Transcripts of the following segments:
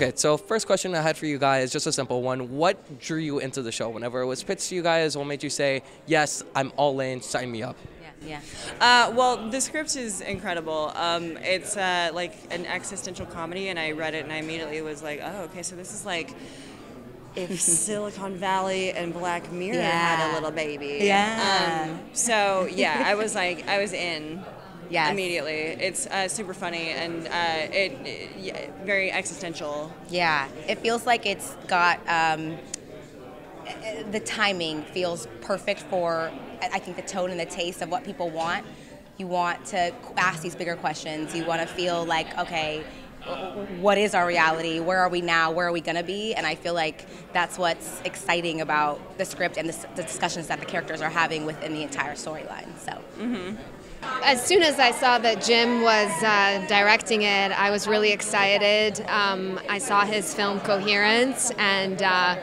Okay, so first question I had for you guys, just a simple one. What drew you into the show? Whenever it was pitched to you guys, what made you say, yes, I'm all in, sign me up? Yeah. Uh, well, the script is incredible. Um, it's uh, like an existential comedy, and I read it and I immediately was like, oh, okay, so this is like if Silicon Valley and Black Mirror had a little baby. Yeah. Um, so yeah, I was like, I was in. Yes. Immediately, it's uh, super funny and uh, it, it yeah, very existential. Yeah, it feels like it's got um, the timing feels perfect for I think the tone and the taste of what people want. You want to ask these bigger questions. You want to feel like okay, what is our reality? Where are we now? Where are we gonna be? And I feel like that's what's exciting about the script and the, the discussions that the characters are having within the entire storyline. So. As soon as I saw that Jim was uh, directing it, I was really excited. Um, I saw his film Coherence and uh,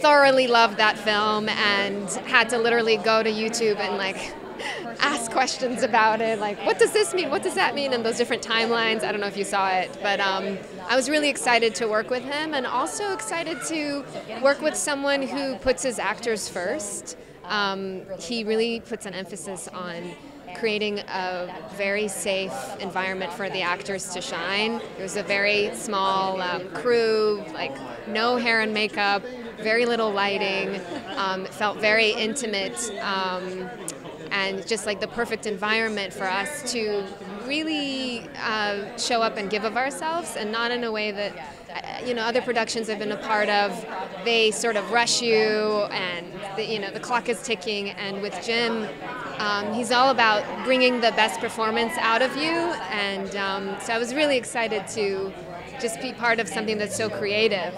thoroughly loved that film and had to literally go to YouTube and like ask questions about it like what does this mean? What does that mean? and those different timelines. I don't know if you saw it but um, i was really excited to work with him and also excited to work with someone who puts his actors first um, he really puts an emphasis on creating a very safe environment for the actors to shine. It was a very small um, crew, like no hair and makeup, very little lighting. Um, felt very intimate. Um, and just like the perfect environment for us to really uh, show up and give of ourselves and not in a way that you know other productions I've been a part of they sort of rush you and the, you know the clock is ticking and with Jim um, he's all about bringing the best performance out of you and um, so I was really excited to just be part of something that's so creative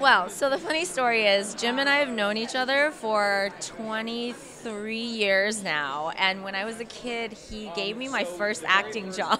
Well, so the funny story is Jim and I have known each other for 23 years now. And when I was a kid, he gave me my first acting job.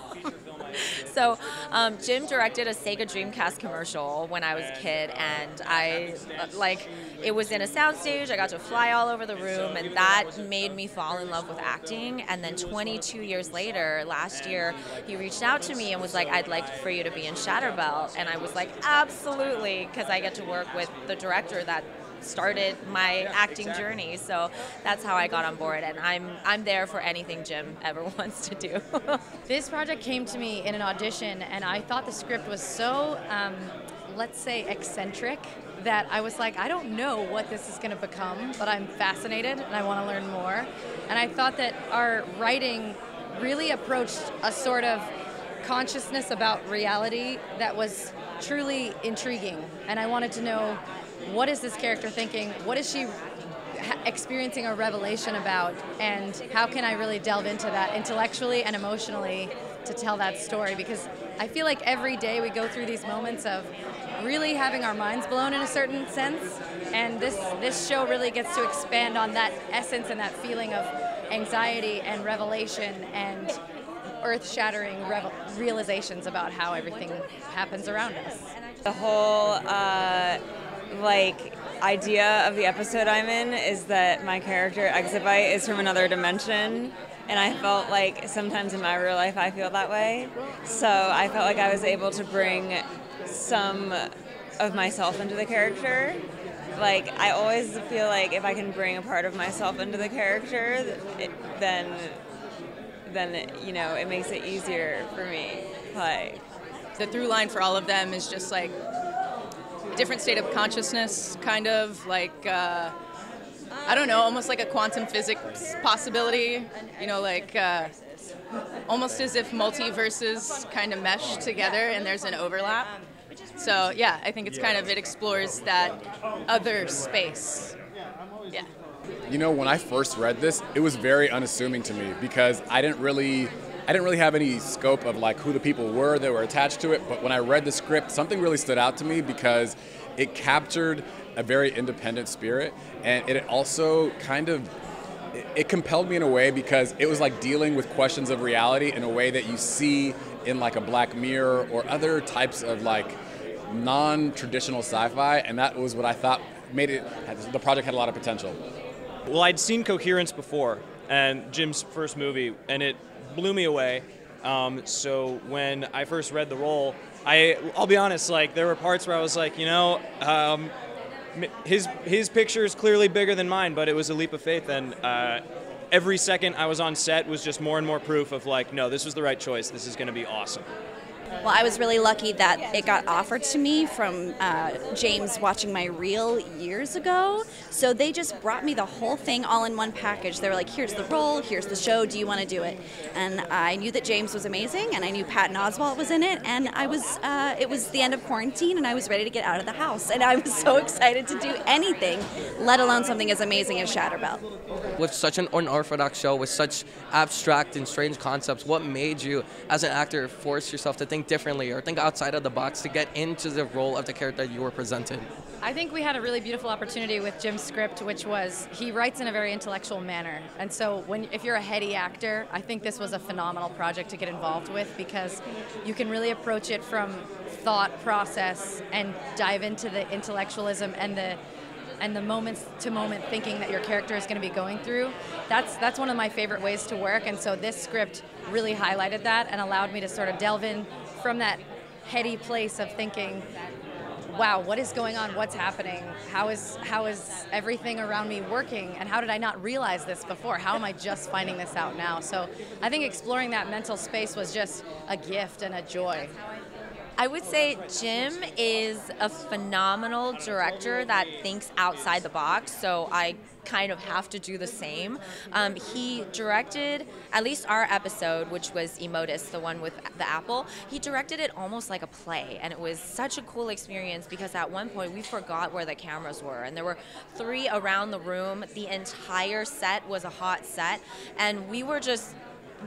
so um, Jim directed a Sega Dreamcast commercial when I was a kid. And I, uh, like, it was in a soundstage. I got to fly all over the room. And that made me fall in love with acting. And then 22 years later, last year, he reached out to me and was like, I'd like for you to be in Shatterbelt. And I was like, absolutely, because I get to work with the director that started my acting journey. So that's how I got on board, and I'm I'm there for anything Jim ever wants to do. This project came to me in an audition, and I thought the script was so, um, let's say, eccentric that I was like, I don't know what this is going to become, but I'm fascinated and I want to learn more. And I thought that our writing really approached a sort of consciousness about reality that was truly intriguing. And I wanted to know what is this character thinking? What is she experiencing a revelation about and how can I really delve into that intellectually and emotionally to tell that story because I feel like every day we go through these moments of really having our minds blown in a certain sense and this this show really gets to expand on that essence and that feeling of anxiety and revelation and earth-shattering realizations about how everything happens around us. The whole uh, like idea of the episode I'm in is that my character Exabyte is from another dimension, and I felt like sometimes in my real life I feel that way. So I felt like I was able to bring some of myself into the character. Like I always feel like if I can bring a part of myself into the character, it, then then you know it makes it easier for me. Like the through line for all of them is just like different state of consciousness, kind of like uh, I don't know, almost like a quantum physics possibility. You know, like uh, almost as if multiverses kind of mesh together and there's an overlap. So yeah, I think it's kind of it explores that other space. Yeah. You know, when I first read this, it was very unassuming to me because I didn't really I didn't really have any scope of like who the people were that were attached to it, but when I read the script, something really stood out to me because it captured a very independent spirit and it also kind of it- compelled me in a way because it was like dealing with questions of reality in a way that you see in like a Black Mirror or other types of like non-traditional sci-fi and that was what I thought made it the project had a lot of potential. Well, I'd seen Coherence before, and Jim's first movie, and it blew me away. Um, so when I first read the role, I I'll be honest, like there were parts where I was like, you know, um, his his picture is clearly bigger than mine, but it was a leap of faith, and uh, every second I was on set was just more and more proof of like, no, this was the right choice. This is going to be awesome. Well, I was really lucky that it got offered to me from uh, James watching my reel years ago. So they just brought me the whole thing all in one package. They were like, here's the role, here's the show, do you want to do it? And I knew that James was amazing, and I knew Patton Oswalt was in it, and I was, uh, it was the end of quarantine, and I was ready to get out of the house. And I was so excited to do anything, let alone something as amazing as Shatterbelt. With such an unorthodox show, with such abstract and strange concepts, what made you, as an actor, force yourself to think differently or think outside of the box to get into the role of the character you were presented? I think we had a really beautiful opportunity with Jim's script, which was he writes in a very intellectual manner. And so, when if you're a heady actor, I think this was a phenomenal project to get involved with because you can really approach it from thought process and dive into the intellectualism and the and the moments to moment thinking that your character is going to be going through. That's that's one of my favorite ways to work. And so this script really highlighted that and allowed me to sort of delve in from that heady place of thinking wow, what is going on? What's happening? How is how is everything around me working? And how did I not realize this before? How am I just finding this out now? So I think exploring that mental space was just a gift and a joy. I would say Jim is a phenomenal director that thinks outside the box, so I kind of have to do the same. Um, he directed at least our episode, which was Emotus, the one with the apple. He directed it almost like a play, and it was such a cool experience because at one point we forgot where the cameras were, and there were three around the room. The entire set was a hot set, and we were just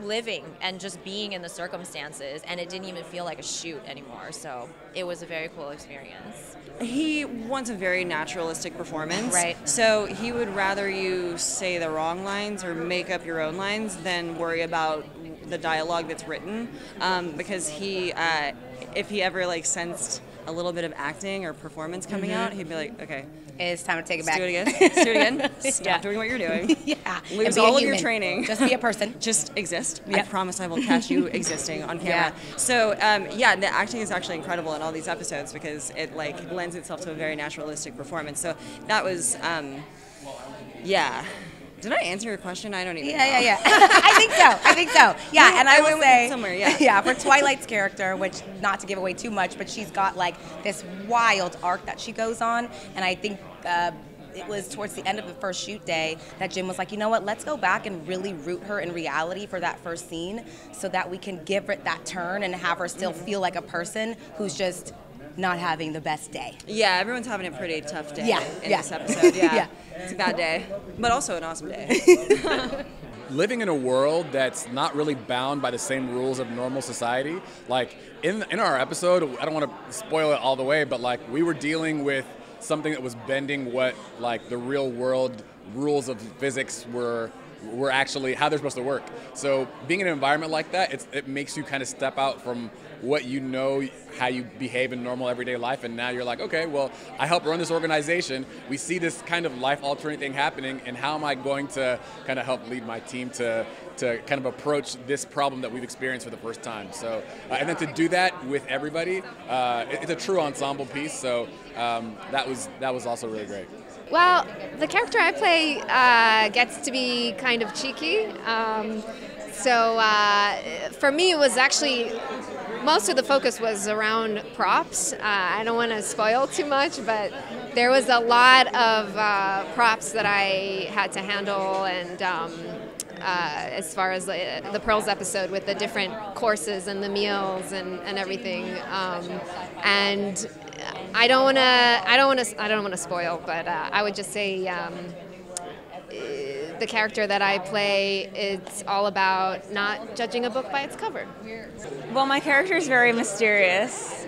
living and just being in the circumstances and it didn't even feel like a shoot anymore so it was a very cool experience He wants a very naturalistic performance. Right. So he would rather you say the wrong lines or make up your own lines than worry about the dialogue that's written. Um, because he, uh, if he ever like sensed a little bit of acting or performance coming Mhm. out, he'd be like, okay. It's time to take it Let's back. do it again. Let's do it again. Stop Yeah. doing what you're doing. yeah. Lose And be a all of your training. Just be a person. Just exist. I promise I will catch you existing on camera. Yeah. So um, yeah, the acting is actually incredible in all these episodes because it like lends itself to a very naturalistic performance. So that was, um, yeah. Did I answer your question? I don't even. Yeah, yeah, know. yeah. I think so. I think so. Yeah, No, and I, I will say somewhere, yeah. yeah. For Twilight's character, which not to give away too much, but she's got like this wild arc that she goes on, and I think. Uh, it was towards the end of the first shoot day that Jim was like, you know what, let's go back and really root her in reality for that first scene so that we can give it that turn and have her still feel like a person who's just not having the best day. Yeah, everyone's having a pretty tough day Yeah, in yeah. this episode. Yeah. Yeah. It's a bad day, but also an awesome day. living in a world that's not really bound by the same rules of normal society. Like in in our episode, I don't want to spoil it all the way, but like we were dealing with something that was bending what like the real world rules of physics were were actually how they're supposed to work. So being in an environment like that, it makes you kind of step out from what you know, how you behave in normal everyday life, and now you're like, okay, well, I help run this organization. We see this kind of life-altering thing happening, and how am I going to kind of help lead my team to to kind of approach this problem that we've experienced for the first time? So, uh, and then to do that with everybody, uh, it- it's a true ensemble piece. So um, that was that was also really great. Well, the character I play uh, gets to be kind of cheeky. Um, so uh, for me, it was actually most of the focus was around props. Uh, I don't want to spoil too much, but there was a lot of uh, props that I had to handle, and um, uh, as far as the, the Pearls episode with the different courses and the meals and, and everything. Um, and I don't want to. I don't want to. I don't want to spoil, but uh, I would just say um, uh, the character that I play. It's all about not judging a book by its cover. Well, my character is very mysterious,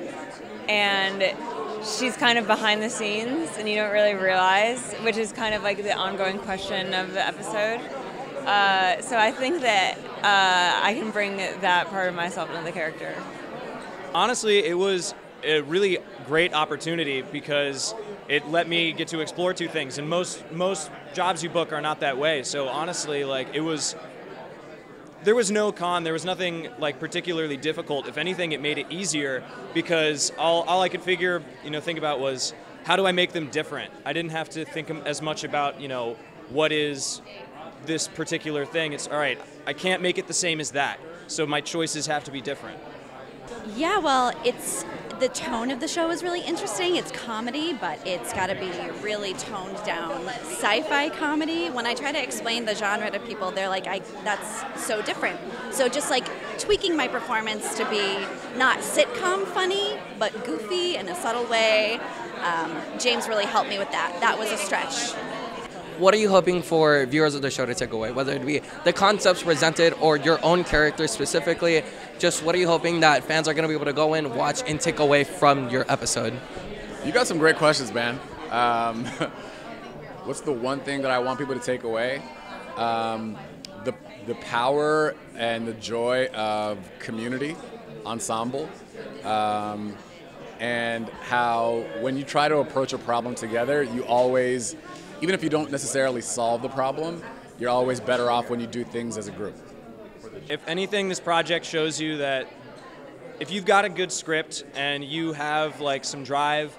and she's kind of behind the scenes, and you don't really realize, which is kind of like the ongoing question of the episode. Uh, so I think that uh, I can bring that part of myself into the character. Honestly, it was a really great opportunity because it let me get to explore two things, and most most jobs you book are not that way. So honestly, like it was. there was no con. There was nothing like particularly difficult. If anything, it made it easier because all, all I could figure, you know, think about was how do I make them different. I didn't have to think as much about, you know, what is this particular thing. It's all right. I can't make it the same as that. So my choices have to be different. Yeah, well, it's the tone of the show is really interesting. It's comedy, but it's got to be really toned down sci-fi comedy. When I try to explain the genre to people, they're like, "I that's so different." So just like tweaking my performance to be not sitcom funny, but goofy in a subtle way. Um, James really helped me with that. That was a stretch. What are you hoping for viewers of the show to take away? Whether it be the concepts presented or your own character specifically, just what are you hoping that fans are going to be able to go in, watch, and take away from your episode? You got some great questions, man. Um, what's the one thing that I want people to take away? Um, the, the power and the joy of community, ensemble, um, and how when you try to approach a problem together, you always even if you don't necessarily solve the problem, you're always better off when you do things as a group. If anything, this project shows you that if you've got a good script and you have like some drive,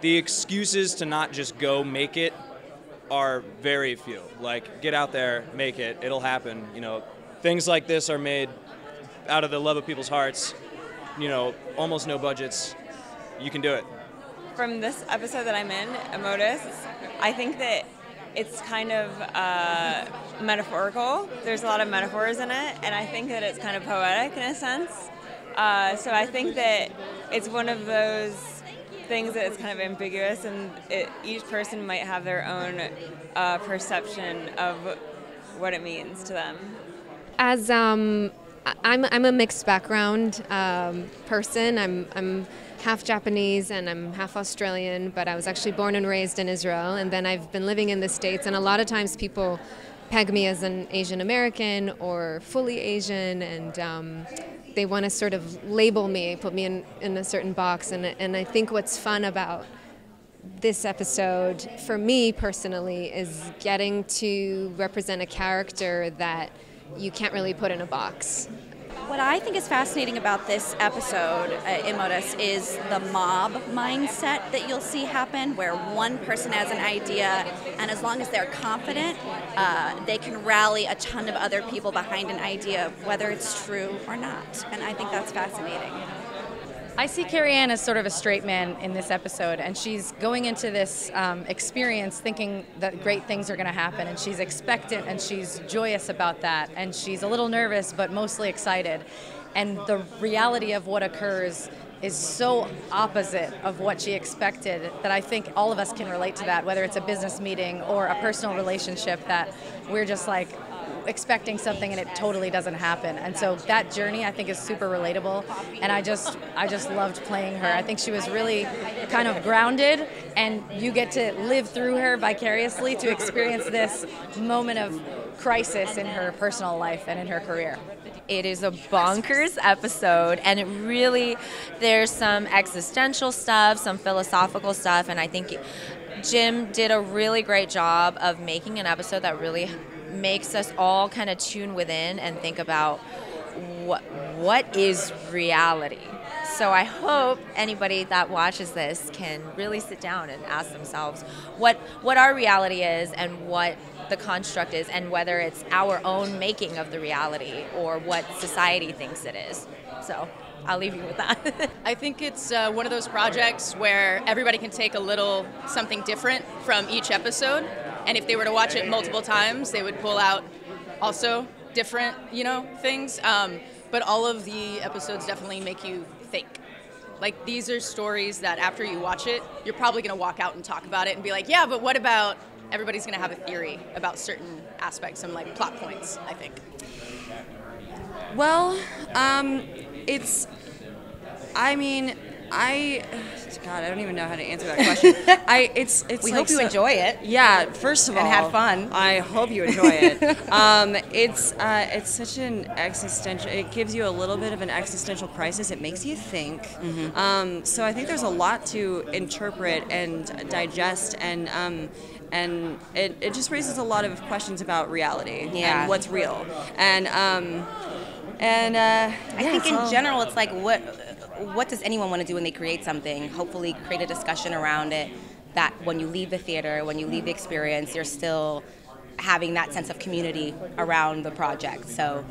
the excuses to not just go make it are very few. Like get out there, make it, it'll happen. You know, things like this are made out of the love of people's hearts. You know, almost no budgets. You can do it. From this episode that I'm in, Emotus, I think that it's kind of uh, metaphorical. There's a lot of metaphors in it, and I think that it's kind of poetic in a sense. Uh, so I think that it's one of those things that is kind of ambiguous, and it, each person might have their own uh, perception of what it means to them. As um, I'm, I'm a mixed background um, person. I'm, I'm half Japanese and I'm half Australian, but I was actually born and raised in Israel, and then I've been living in the States, and a lot of times people peg me as an Asian American or fully Asian, and um, they want to sort of label me, put me in, in a certain box, and, and I think what's fun about this episode for me personally is getting to represent a character that you can't really put in a box. What I think is fascinating about this episode, uh, Immodus, is the mob mindset that you'll see happen, where one person has an idea, and as long as they're confident, uh, they can rally a ton of other people behind an idea, whether it's true or not. And I think that's fascinating. I see Carrie Ann as sort of a straight man in this episode, and she's going into this um, experience thinking that great things are going to happen, and she's expectant and she's joyous about that, and she's a little nervous but mostly excited. And the reality of what occurs is so opposite of what she expected that I think all of us can relate to that, whether it's a business meeting or a personal relationship, that we're just like, expecting something and it totally doesn't happen. And so that journey I think is super relatable and I just I just loved playing her. I think she was really kind of grounded and you get to live through her vicariously to experience this moment of crisis in her personal life and in her career. It is a bonkers episode, and it really, there's some existential stuff, some philosophical stuff, and I think Jim did a really great job of making an episode that really makes us all kind of tune within and think about what what is reality. So I hope anybody that watches this can really sit down and ask themselves what what our reality is and what the construct is and whether it's our own making of the reality or what society thinks it is. So I'll leave you with that. I think it's uh, one of those projects where everybody can take a little something different from each episode and if they were to watch it multiple times, they would pull out also different, you know, things. Um, but all of the episodes definitely make you think. Like these are stories that after you watch it, you're probably going to walk out and talk about it and be like, yeah, but what about? Everybody's going to have a theory about certain aspects, and like plot points. I think. Well, um, it's. I mean, I, God, I don't even know how to answer that question. I, it's, it's. We like hope you so- enjoy it. Yeah, first of And all, and had fun. I hope you enjoy it. um, it's, uh, it's such an existential. It gives you a little bit of an existential crisis. It makes you think. Mm-hmm. Um, so I think there's a lot to interpret and digest, and um, and it, it just raises a lot of questions about reality Yeah. and what's real. And um, and uh, I think in general, it's like what what does anyone want to do when they create something? Hopefully, create a discussion around it. That when you leave the theater, when you leave the experience, you're still having that sense of community around the project. So,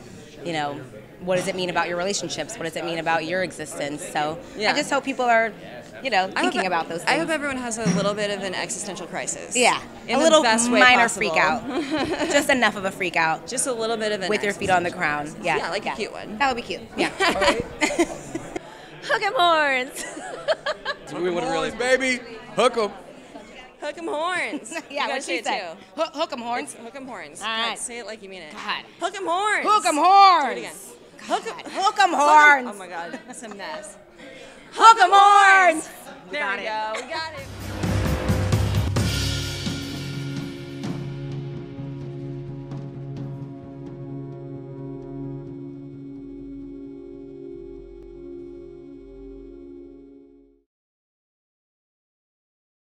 you know, what does it mean about your relationships? What does it mean about your existence? So, Yeah. I just hope people are, you know, hope thinking e- about those things. I hope everyone has a little bit of an existential crisis. Yeah, in a little minor possible. freak out, just enough of a freak out, just a little bit of an with your feet on the ground. Yeah, Yeah, like a cute one. That would be cute. Yeah. Hook 'em horns. we would really. baby, hook 'em. Hook 'em horns. yeah, what say she it said. too. Hook, hook 'em horns. It's hook 'em horns. All God, say it like you mean it. God. Hook 'em horns. Hook 'em horns. Do it again. Hook 'em. Hook 'em Hook 'em- horns. Oh my God, it's a mess. Hook 'em horns. There we go. We got it.